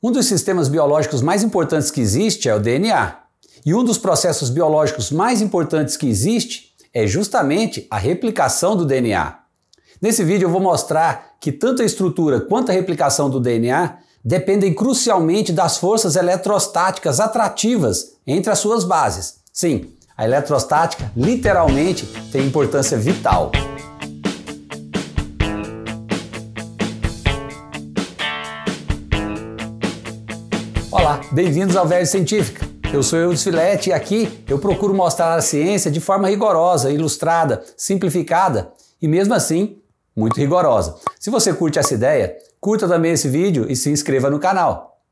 Um dos sistemas biológicos mais importantes que existe é o DNA. E um dos processos biológicos mais importantes que existe é justamente a replicação do DNA. Nesse vídeo eu vou mostrar que tanto a estrutura quanto a replicação do DNA dependem crucialmente das forças eletrostáticas atrativas entre as suas bases. Sim, a eletrostática literalmente tem importância vital. Bem-vindos ao Velho Científica. Eu sou Eudes Filete e aqui eu procuro mostrar a ciência de forma rigorosa, ilustrada, simplificada e mesmo assim muito rigorosa. Se você curte essa ideia, curta também esse vídeo e se inscreva no canal.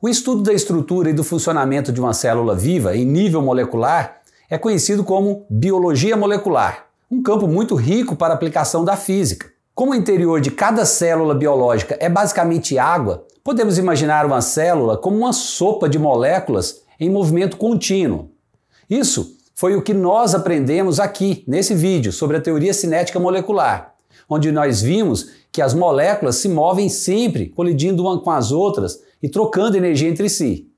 O estudo da estrutura e do funcionamento de uma célula viva em nível molecular é conhecido como biologia molecular, um campo muito rico para aplicação da física. Como o interior de cada célula biológica é basicamente água, podemos imaginar uma célula como uma sopa de moléculas em movimento contínuo. Isso foi o que nós aprendemos aqui nesse vídeo sobre a teoria cinética molecular, onde nós vimos que as moléculas se movem sempre colidindo uma com as outras e trocando energia entre si.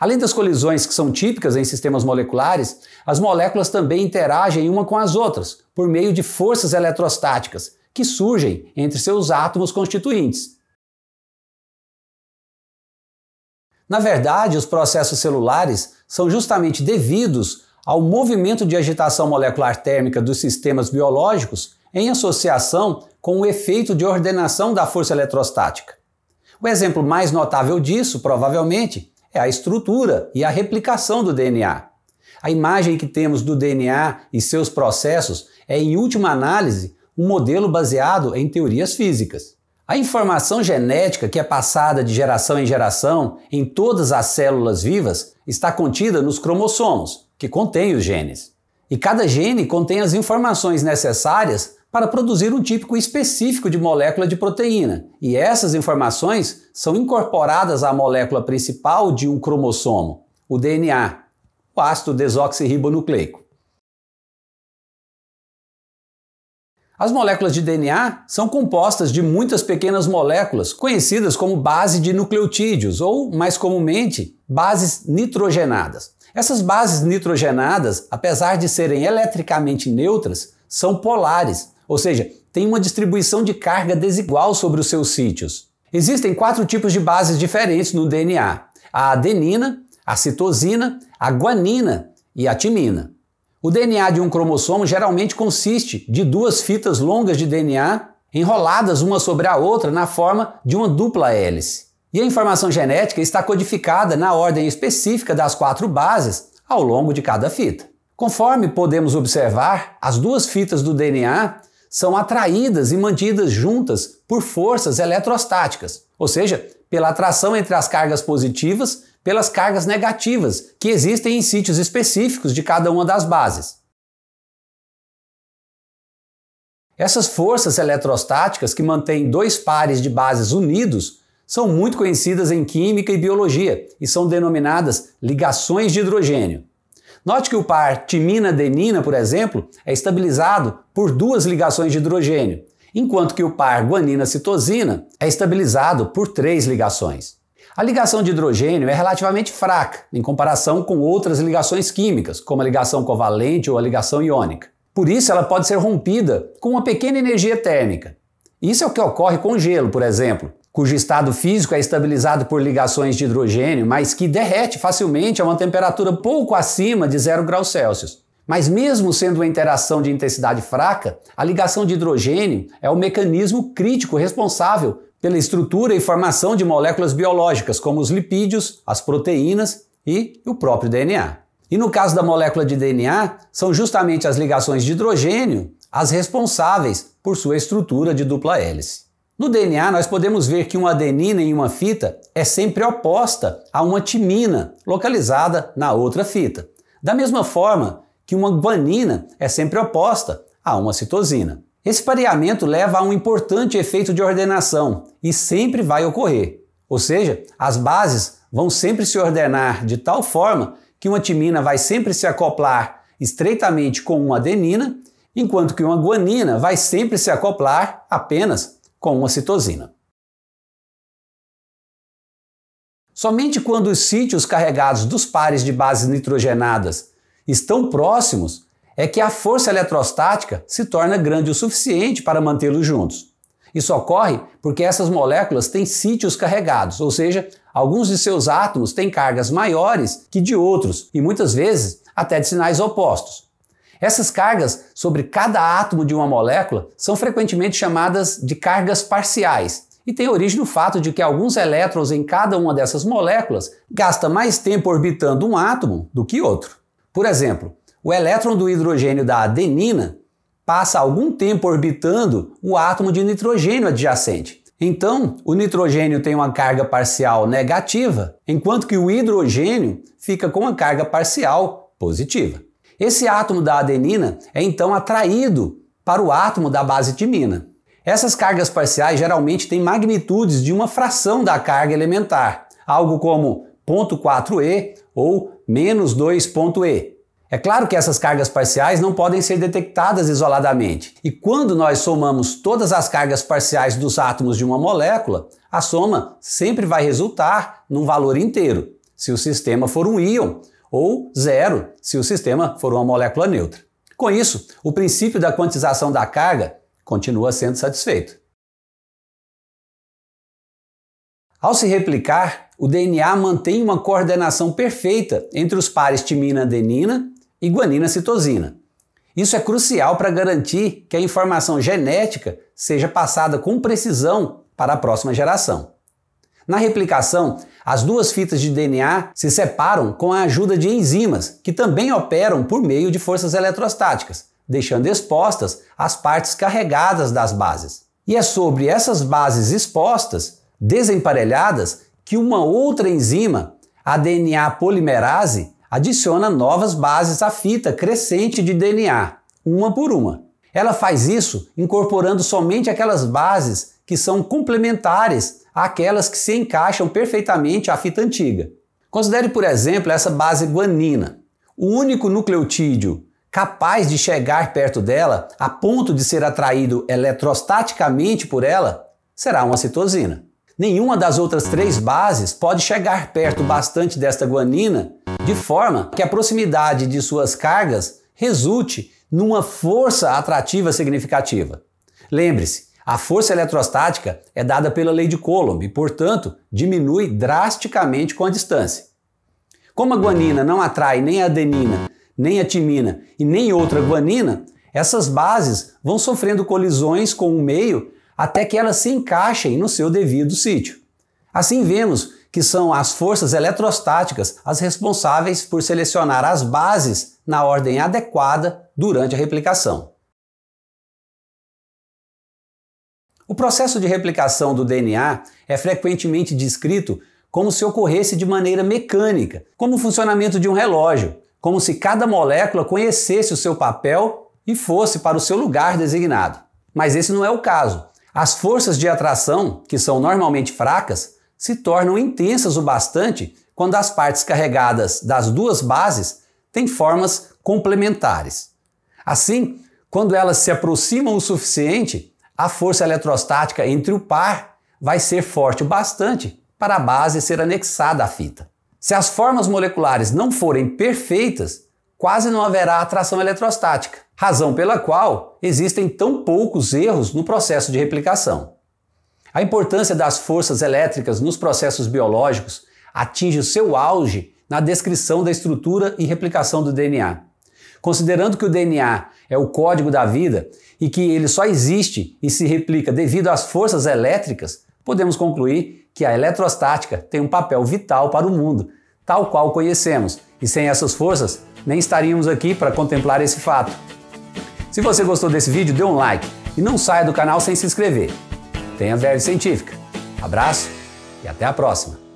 Além das colisões que são típicas em sistemas moleculares, as moléculas também interagem uma com as outras por meio de forças eletrostáticas que surgem entre seus átomos constituintes. Na verdade, os processos celulares são justamente devidos ao movimento de agitação molecular térmica dos sistemas biológicos em associação com o efeito de ordenação da força eletrostática. O exemplo mais notável disso, provavelmente, é a estrutura e a replicação do DNA. A imagem que temos do DNA e seus processos é, em última análise, um modelo baseado em teorias físicas. A informação genética que é passada de geração em geração em todas as células vivas está contida nos cromossomos, que contêm os genes. E cada gene contém as informações necessárias para produzir um típico específico de molécula de proteína, e essas informações são incorporadas à molécula principal de um cromossomo, o DNA, o ácido desoxirribonucleico. As moléculas de DNA são compostas de muitas pequenas moléculas, conhecidas como base de nucleotídeos ou, mais comumente, bases nitrogenadas. Essas bases nitrogenadas, apesar de serem eletricamente neutras, são polares, ou seja, têm uma distribuição de carga desigual sobre os seus sítios. Existem quatro tipos de bases diferentes no DNA: a adenina, a citosina, a guanina e a timina. O DNA de um cromossomo geralmente consiste de duas fitas longas de DNA enroladas uma sobre a outra na forma de uma dupla hélice. E a informação genética está codificada na ordem específica das quatro bases ao longo de cada fita. Conforme podemos observar, as duas fitas do DNA são atraídas e mantidas juntas por forças eletrostáticas, ou seja, pela atração entre as cargas positivas pelas cargas negativas que existem em sítios específicos de cada uma das bases. Essas forças eletrostáticas que mantêm dois pares de bases unidos são muito conhecidas em química e biologia e são denominadas ligações de hidrogênio. Note que o par timina-adenina, por exemplo, é estabilizado por duas ligações de hidrogênio, enquanto que o par guanina-citosina é estabilizado por três ligações. A ligação de hidrogênio é relativamente fraca em comparação com outras ligações químicas, como a ligação covalente ou a ligação iônica. Por isso, ela pode ser rompida com uma pequena energia térmica. Isso é o que ocorre com gelo, por exemplo, cujo estado físico é estabilizado por ligações de hidrogênio, mas que derrete facilmente a uma temperatura pouco acima de 0 graus Celsius. Mas mesmo sendo uma interação de intensidade fraca, a ligação de hidrogênio é o mecanismo crítico responsável pela estrutura e formação de moléculas biológicas, como os lipídios, as proteínas e o próprio DNA. E no caso da molécula de DNA, são justamente as ligações de hidrogênio as responsáveis por sua estrutura de dupla hélice. No DNA, nós podemos ver que uma adenina em uma fita é sempre oposta a uma timina, localizada na outra fita. Da mesma forma que uma guanina é sempre oposta a uma citosina. Esse pareamento leva a um importante efeito de ordenação e sempre vai ocorrer. Ou seja, as bases vão sempre se ordenar de tal forma que uma timina vai sempre se acoplar estreitamente com uma adenina, enquanto que uma guanina vai sempre se acoplar apenas com uma citosina. Somente quando os sítios carregados dos pares de bases nitrogenadas estão próximos é que a força eletrostática se torna grande o suficiente para mantê-los juntos. Isso ocorre porque essas moléculas têm sítios carregados, ou seja, alguns de seus átomos têm cargas maiores que de outros e muitas vezes até de sinais opostos. Essas cargas sobre cada átomo de uma molécula são frequentemente chamadas de cargas parciais e têm origem no fato de que alguns elétrons em cada uma dessas moléculas gasta mais tempo orbitando um átomo do que outro. Por exemplo, o elétron do hidrogênio da adenina passa algum tempo orbitando o átomo de nitrogênio adjacente. Então, o nitrogênio tem uma carga parcial negativa, enquanto que o hidrogênio fica com uma carga parcial positiva. Esse átomo da adenina é então atraído para o átomo da base timina. Essas cargas parciais geralmente têm magnitudes de uma fração da carga elementar, algo como 0.4e ou menos 2.e. É claro que essas cargas parciais não podem ser detectadas isoladamente. E quando nós somamos todas as cargas parciais dos átomos de uma molécula, a soma sempre vai resultar num valor inteiro, se o sistema for um íon, ou zero, se o sistema for uma molécula neutra. Com isso, o princípio da quantização da carga continua sendo satisfeito. Ao se replicar, o DNA mantém uma coordenação perfeita entre os pares timina-adenina e guanina-citosina. Isso é crucial para garantir que a informação genética seja passada com precisão para a próxima geração. Na replicação, as duas fitas de DNA se separam com a ajuda de enzimas, que também operam por meio de forças eletrostáticas, deixando expostas as partes carregadas das bases. E é sobre essas bases expostas, desemparelhadas, que uma outra enzima, a DNA polimerase, adiciona novas bases à fita crescente de DNA, uma por uma. Ela faz isso incorporando somente aquelas bases que são complementares àquelas que se encaixam perfeitamente à fita antiga. Considere, por exemplo, essa base guanina. O único nucleotídeo capaz de chegar perto dela a ponto de ser atraído eletrostaticamente por ela será uma citosina. Nenhuma das outras três bases pode chegar perto bastante desta guanina de forma que a proximidade de suas cargas resulte numa força atrativa significativa. Lembre-se, a força eletrostática é dada pela lei de Coulomb e, portanto, diminui drasticamente com a distância. Como a guanina não atrai nem a adenina, nem a timina e nem outra guanina, essas bases vão sofrendo colisões com o meio até que elas se encaixem no seu devido sítio. Assim vemos que são as forças eletrostáticas as responsáveis por selecionar as bases na ordem adequada durante a replicação. O processo de replicação do DNA é frequentemente descrito como se ocorresse de maneira mecânica, como o funcionamento de um relógio, como se cada molécula conhecesse o seu papel e fosse para o seu lugar designado. Mas esse não é o caso. As forças de atração, que são normalmente fracas, se tornam intensas o bastante quando as partes carregadas das duas bases têm formas complementares. Assim, quando elas se aproximam o suficiente, a força eletrostática entre o par vai ser forte o bastante para a base ser anexada à fita. Se as formas moleculares não forem perfeitas, quase não haverá atração eletrostática, razão pela qual existem tão poucos erros no processo de replicação. A importância das forças elétricas nos processos biológicos atinge o seu auge na descrição da estrutura e replicação do DNA. Considerando que o DNA é o código da vida e que ele só existe e se replica devido às forças elétricas, podemos concluir que a eletrostática tem um papel vital para o mundo, tal qual conhecemos, e sem essas forças nem estaríamos aqui para contemplar esse fato. Se você gostou desse vídeo, dê um like e não saia do canal sem se inscrever. Tenha Verde Científica. Abraço e até a próxima!